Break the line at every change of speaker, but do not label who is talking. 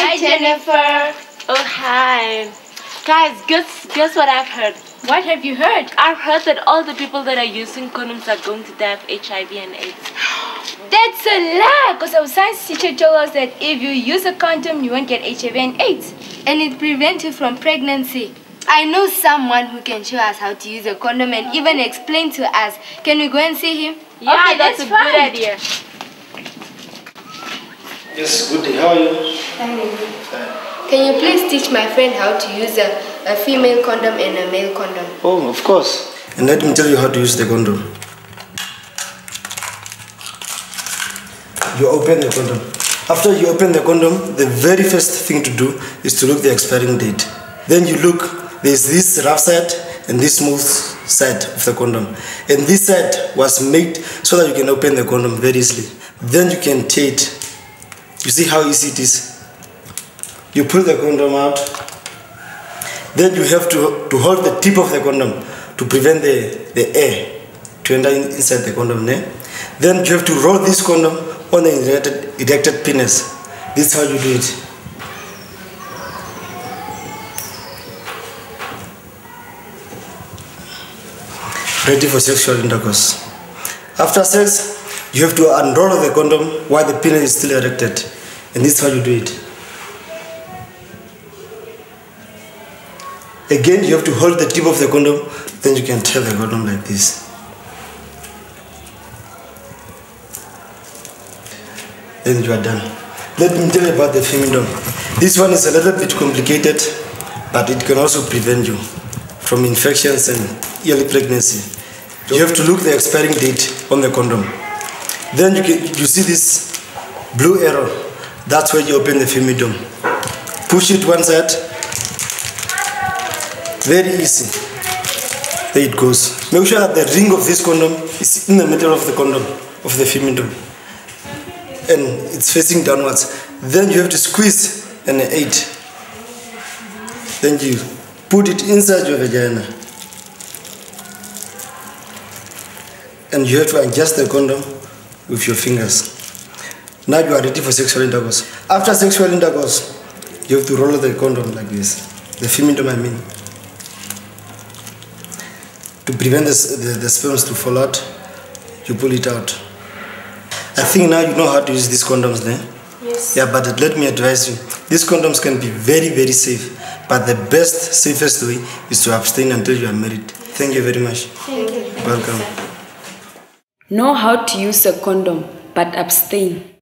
Hi, girls.
Hi, Jennifer.
Oh, hi. Guys, guess, guess what I've heard?
What have you heard?
I've heard that all the people that are using condoms are going to die of HIV and AIDS.
That's a lie, because our science teacher told us that if you use a condom, you won't get HIV and AIDS. And it prevents you from pregnancy. I know someone who can show us how to use a condom and even explain to us. Can we go and see him?
Yeah,
Okay,
that's,
that's
a
fine.
good idea.
Yes, good day. How are you? Uh.
Can you please teach my friend how to use a, a female condom and a male condom?
Oh, of course. And let me tell you how to use the condom. You open the condom. After you open the condom, the very first thing to do is to look the expiring date. Then you look, there's this rough side and this smooth side of the condom. And this side was made so that you can open the condom very easily. Then you can tear it. You see how easy it is? You pull the condom out, then you have to, to hold the tip of the condom to prevent the, the air to enter in, inside the condom. Ne? Then you have to roll this condom on the erected, erected penis. This is how you do it. Ready for sexual intercourse. After sex, you have to unroll the condom while the penis is still erected. And this is how you do it. Again, you have to hold the tip of the condom, then you can tie the condom like this. Then you are done. Let me tell you about the femidom. This one is a little bit complicated, but it can also prevent you from infections and early pregnancy. You have to look the expiring date on the condom. Then you, can, you see this blue arrow. That's where you open the femidom. Push it one side, very easy. There it goes. Make sure that the ring of this condom is in the middle of the condom, of the femidom. And it's facing downwards. Then you have to squeeze an eight. Then you put it inside your vagina. And you have to adjust the condom with your fingers. Now you are ready for sexual intercourse. After sexual intercourse, you have to roll the condom like this. The femidom, I mean to prevent the, the, the sperms to fall out, you pull it out. I think now you know how to use these condoms then.
Yes.
Yeah, but let me advise you. These condoms can be very, very safe. But the best, safest way is to abstain until you are married. Thank you very much.
Thank you.
Welcome.
Know how to use a condom, but abstain.